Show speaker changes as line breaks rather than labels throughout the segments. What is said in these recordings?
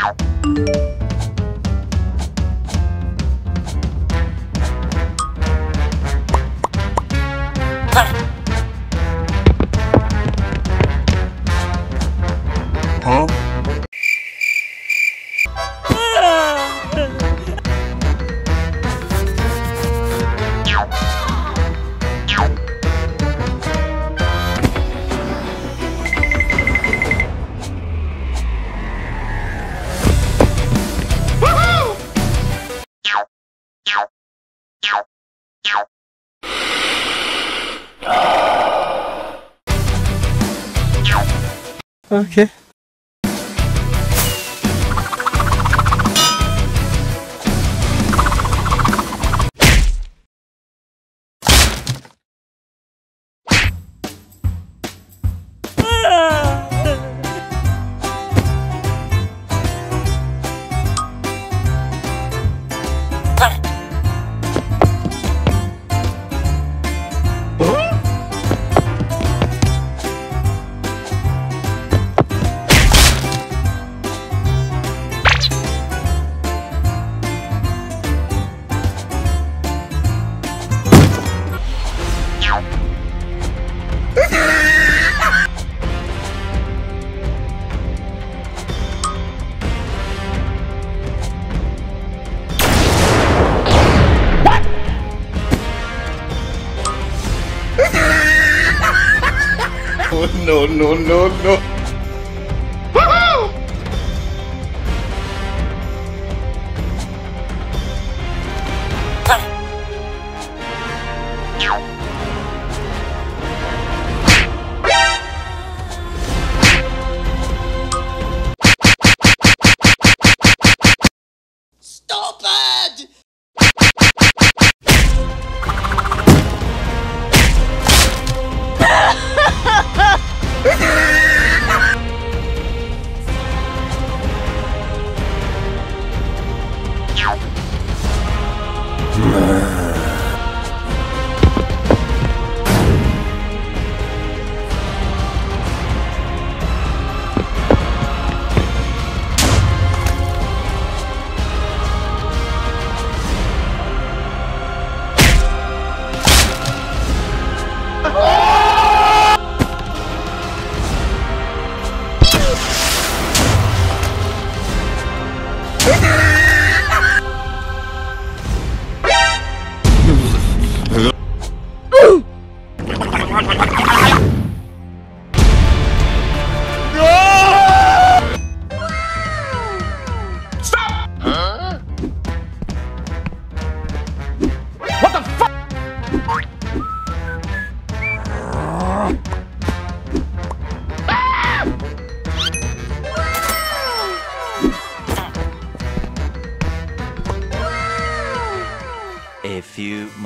Música Okay.
No, no, no,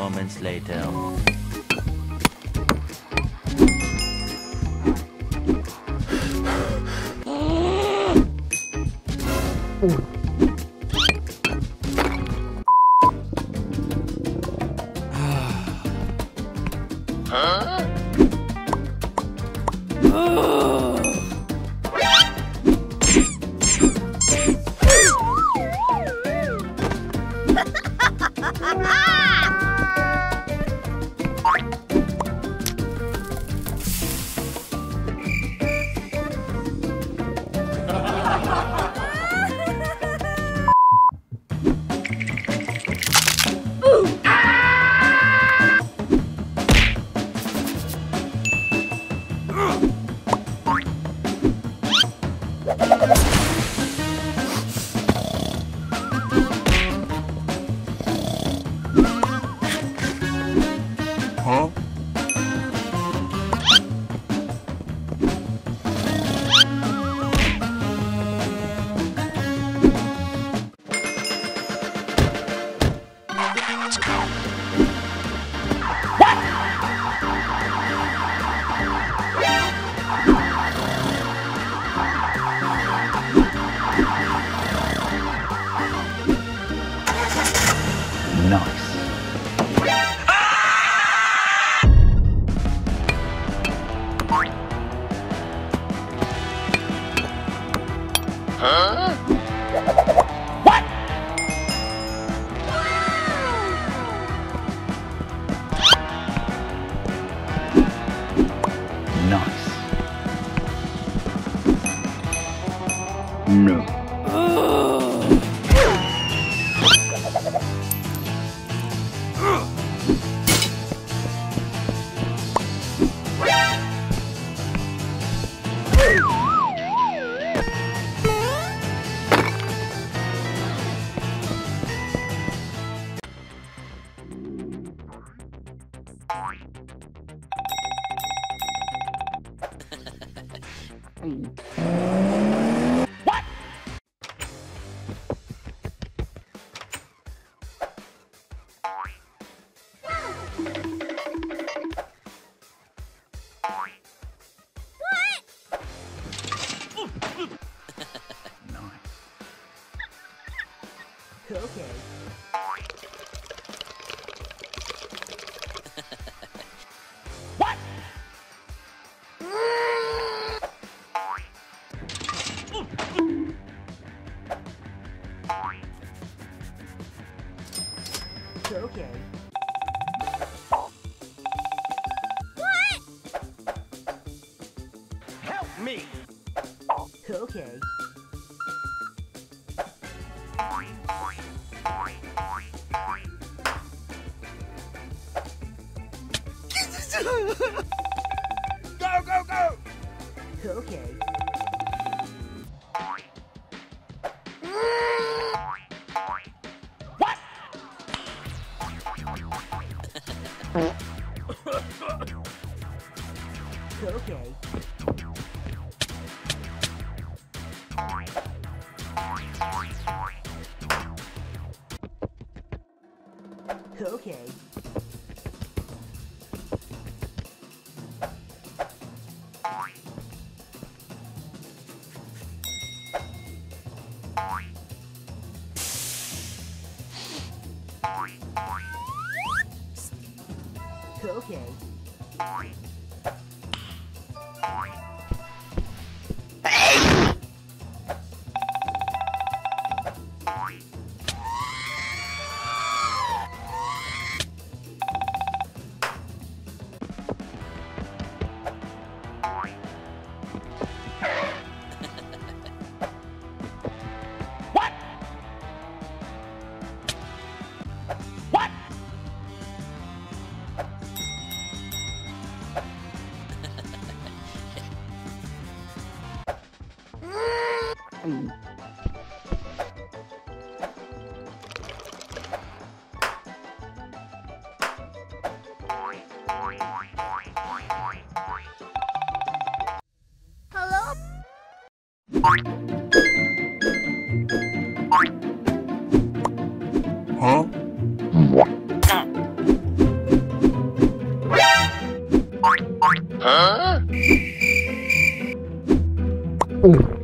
moments later.
Okay.
Help me!
Okay.
Go, go, go!
Okay.
Hey!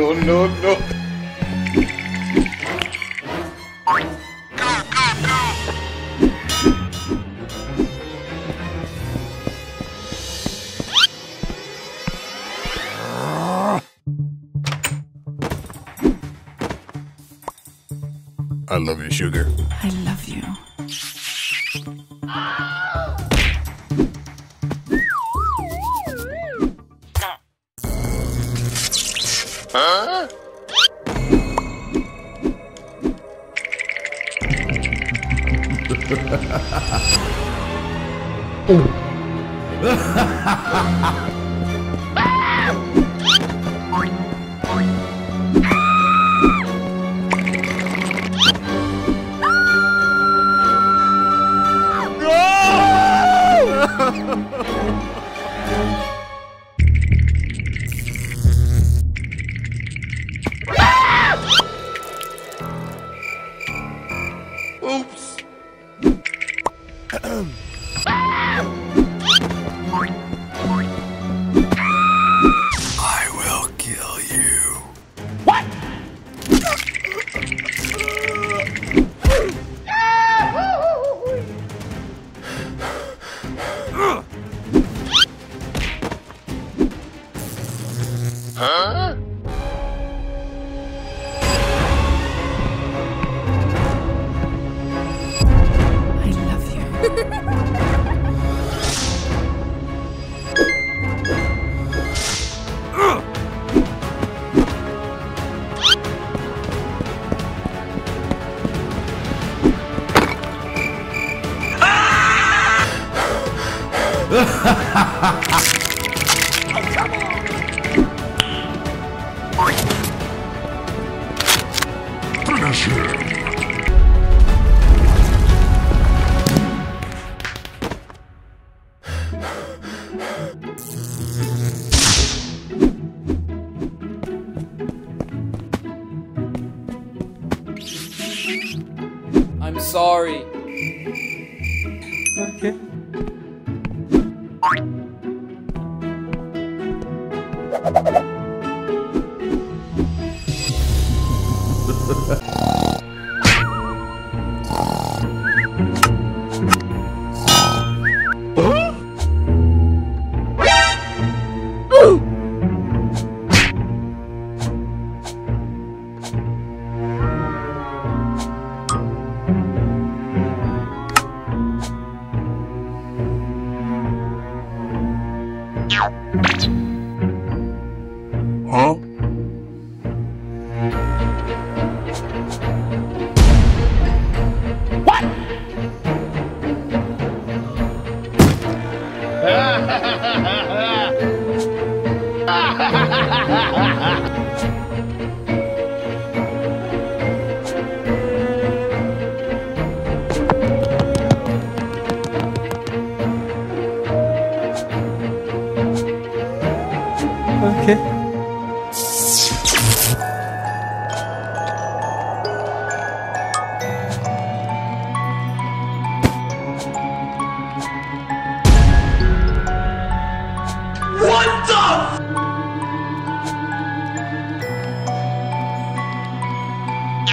No, no, no, no. I love you, sugar.
I love you.
Oh.
Oops. Ah!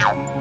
ค่ะ